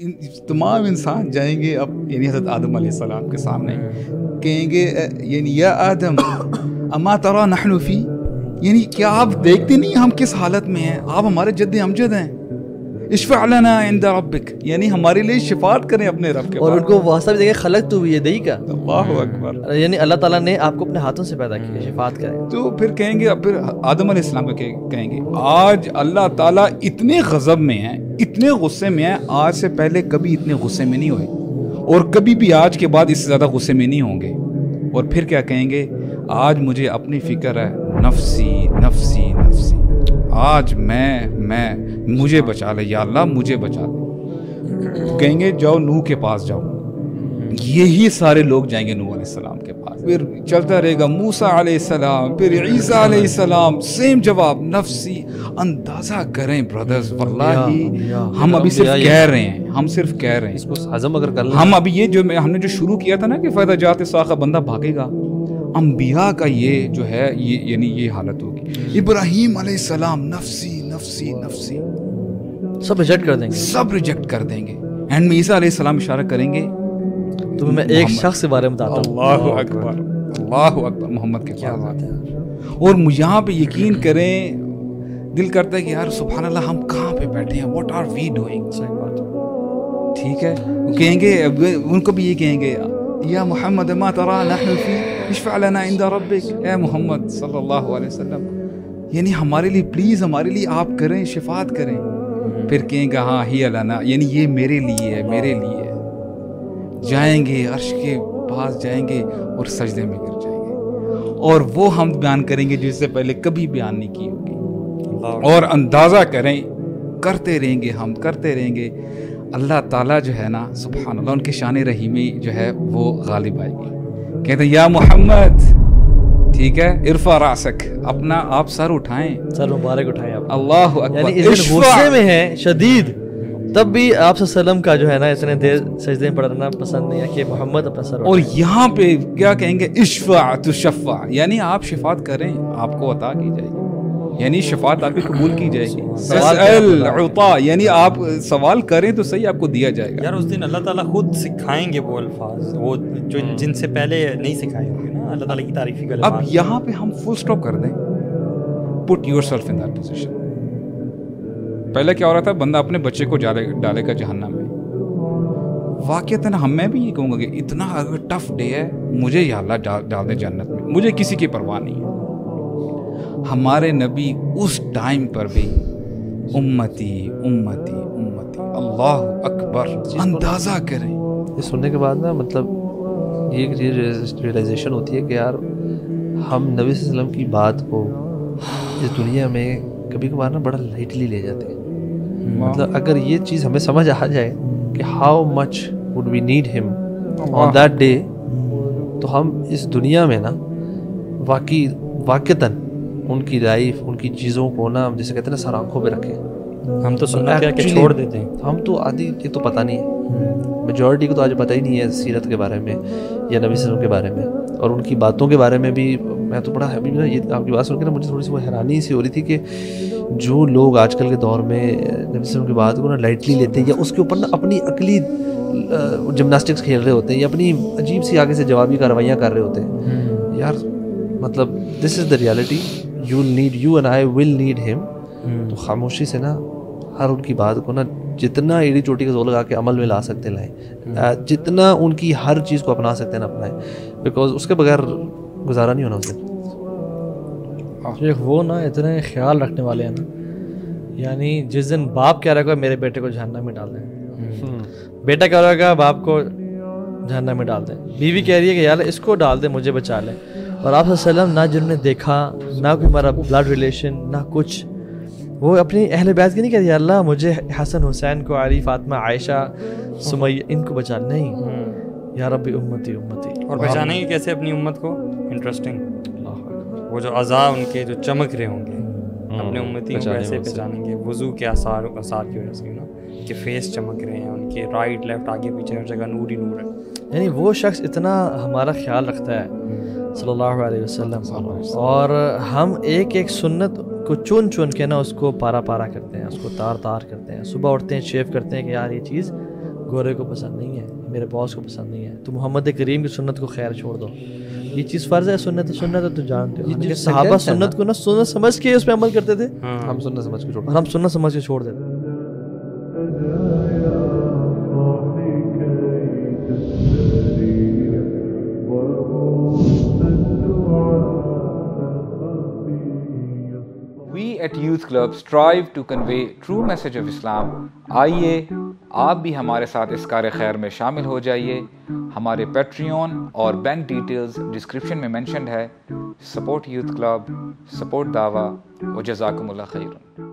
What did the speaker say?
इन तमाम इंसान जाएँगे अब यानी हज़रत आदम सलाम के सामने। कहेंगे यानी या आदम अमा तरा नहनुफ़ी यानी क्या आप देखते नहीं हम किस हालत में हैं? आप हमारे जद्द अमजद हैं। इशफ़ाना इंद रब्बिक। यानी हमारे लिए शिफात करें अपने रब के और उनको वास्ता भी देखे खलक तो हुई है दही का। अल्लाह अकबर। यानी अल्लाह ताला ने आपको अपने हाथों से पैदा किया शिफात करें। तो फिर कहेंगे फिर आदम अलैहिस्सलाम को कहेंगे आज अल्लाह ताला इतने गज़ब में है इतने गुस्से में है, आज से पहले कभी इतने गुस्से में नहीं हुए। और कभी भी आज के बाद इससे ज़्यादा गुस्से में नहीं होंगे। और फिर क्या कहेंगे, आज मुझे अपनी फ़िक्र है, नफसी नफसी नफसी। आज मैं मैं, मुझे बचा ले, या अल्लाह मुझे बचा ले कहेंगे, जाओ नूह के पास जाओ। यही सारे लोग जाएँगे नूह सलाम के पास। फिर चलता रहेगा मूसा सलाम फिर ईसा सलाम। सेम जवाब नफसी अंदाज़ा करें ब्रदर्स वल्लाही हम अभी सिर्फ़ कह रहे हैं हम सिर्फ़ कह रहे हैं। इसको हजम अगर कर हम अभी ये जो हमने जो शुरू किया था ना कि फ़ायदा जाते साखा बंदा भागेगा। अम्बिया का ये जो है ये यानी ये हालत होगी। इब्राहिम सलाम नफसी नफसी नफसी। सब रिजेक्ट कर देंगे। सब रिजेक्ट कर देंगे। एंड में ईसा सलाम इशारा करेंगे तो मैं एक शख्स के बारे में बताता हूँ। अल्लाह अकबर अल्लाह अकबर मोहम्मद के क्या बात है। और यहाँ पे यकीन करें दिल करता है कि यार सुबहान अल्लाह हम कहाँ पे बैठे हैं? व्हाट आर वी डूइंग सही बात ठीक है? वो कहेंगे उनको भी ये कहेंगे या मोहम्मद मा तरा नहफी इशफ़लना इंदा रब्बिक। ए मोहम्मद सल्लल्लाहु अलैहि वसल्लम यानी हमारे लिए प्लीज़ हमारे लिए आप करें शिफात करें। फिर कहेंगे हाँ ही अलाना यानी ये मेरे लिए है मेरे लिए। जाएँगे अर्श के पास जाएँगे और सजदे में गिर जाएँगे। और वो हम बयान करेंगे जो इससे पहले कभी बयान नहीं की होगी। और अंदाज़ा करें करते रहेंगे हम करते रहेंगे। अल्लाह ताला जो है ना सुबहान अल्लाह उनकी शान रहीमी जो है वो गालिब आएगी। कहते हैं या मोहम्मद ठीक है इरफा रासक अपना आप सर उठाएँ। सर मुबारक उठाएँ आप। अल्लाह यानी गुस्से में है शदीद। तब भी आप सल्लम का जो है ना इतने देर सजदे में पढ़ना पसंद नहीं है कि मोहम्मद अपना सर और यहाँ पे क्या कहेंगे? इश्फा तुशफ़ा यानी आप शिफात करें आपको अता की जाएगी। यानी शफात आपकी कबूल की जाएगी। सवाल यानी आप सवाल करें तो सही आपको दिया जाएगा। यार उस दिन अल्लाह ताला खुद सिखाएँगे वो अल्फाज वो जो हम्म। जिनसे पहले नहीं सिखाए होंगे ना अल्लाह ताला की तारीफ़ अब यहाँ पे हम फुल स्टॉप कर दें। Put yourself in that position पहले क्या हो रहा था? बंदा अपने बच्चे को डाले डालेगा जहन्ना में। वाक़ ना हम मैं भी ये कहूँगा कि इतना अगर टफ डे है मुझे या अल्लाह डाल दे जन्नत में। मुझे किसी की परवाह नहीं है। हमारे नबी उस टाइम पर भी उम्मती उम्मती उम्मती। अल्लाह अकबर। अंदाज़ा करें। ये सुनने के बाद ना मतलब ये रियलाइजेशन होती है कि यार हम नबी वसल्लम की बात को इस दुनिया में कभी कभार ना बड़ा लाइटली ले जाते हैं। मतलब अगर ये चीज़ हमें समझ आ जाए कि how much would we need him on that day तो हम इस दुनिया में ना वाकई वाक़ता उनकी लाइफ उनकी चीज़ों को ना जैसे कहते हैं ना सर आँखों पे रखें। हम तो सुनना क्या कि छोड़ देते हैं। हम तो आदि ये तो पता नहीं है। मेजोरिटी को तो आज पता ही नहीं है सीरत के बारे में या नबी वसल्लम के बारे में और उनकी बातों के बारे में भी मैं तो बड़ा हैवी ना ये आपकी बात सुन के ना मुझे थोड़ी सी वो हैरानी सी हो रही थी कि जो लोग आजकल के दौर में नबी की बात को ना लाइटली लेते हैं या उसके ऊपर ना अपनी अकली जिमनास्टिक्स खेल रहे होते हैं या अपनी अजीब सी आगे से जवाबी कार्रवाइयाँ कर रहे होते हैं। हम्म। यार मतलब this is the reality you need you and I will need him तो खामोशी से ना हर उनकी बात को ना जितना एड़ी चोटी का ज़ोर लगा के अमल में ला सकते लाएँ। हम्म। जितना उनकी हर चीज़ को अपना सकते हैं ना अपनाएँ। बिकॉज़ उसके बगैर गुजारा नहीं होना उसे हाँ। वो ना इतने ख्याल रखने वाले हैं ना यानी जिस दिन बाप कह रहा है मेरे बेटे को जहन्नम में डाल दें। हम्म। बेटा कह रहा है बाप को जहन्नम में डाल दें। बीवी कह रही है कि यार इसको डाल दे मुझे बचा लें। और आप वसल्लम ना जिन्होंने देखा ना कोई हमारा ब्लड रिलेशन ना कुछ वो अपनी अहल बैत की नहीं कहती अल्लाह मुझे हसन हुसैन को आरी फातमा आयशा सुमैया इनको बचा नहीं। हम्म। यार अभी उम्मती उम्मती। और पहचानेंगे कैसे अपनी उम्मत को? इंटरेस्टिंग वो जो अज़ा उनके जो चमक रहे होंगे हम्म। अपने उम्मती को कैसे पहचानेंगे। वज़ू के आसार आसार की वजह से ना कि फेस चमक रहे हैं उनके राइट लेफ़्ट आगे पीछे हर जगह नूर ही नूर है। यानी वो शख्स इतना हमारा ख्याल रखता है सल्लल्लाहु अलैहि वसल्लम। और हम एक एक सुन्नत को चुन चुन के ना उसको पारा पारा करते हैं उसको तार तार करते हैं। सुबह उठते हैं शेव करते हैं कि यार ये चीज़ गोरे को पसंद नहीं है। मेरे बॉस को पसंद नहीं है। तो मोहम्मद करीम की सुन्नत को खैर छोड़ दो। ये चीज़ फ़र्ज़ है सुन्नत सुन्नत है तो जानते हो। सुनत सहाबा सुन्नत को ना सुन्नत समझ के उस पर अमल करते थे। हम सुनना समझ के छोड़ हम सुन्नत समझ के छोड़ देते। At Youth Club strive to convey true message of Islam. आइए, आप भी हमारे साथ इस कार्य खैर में शामिल हो जाइए। हमारे पेट्रियन और बैंक डिटेल्स डिस्क्रिप्शन में मैंशनड है। सपोर्ट यूथ क्लब सपोर्ट दावा व जजाकमल खैर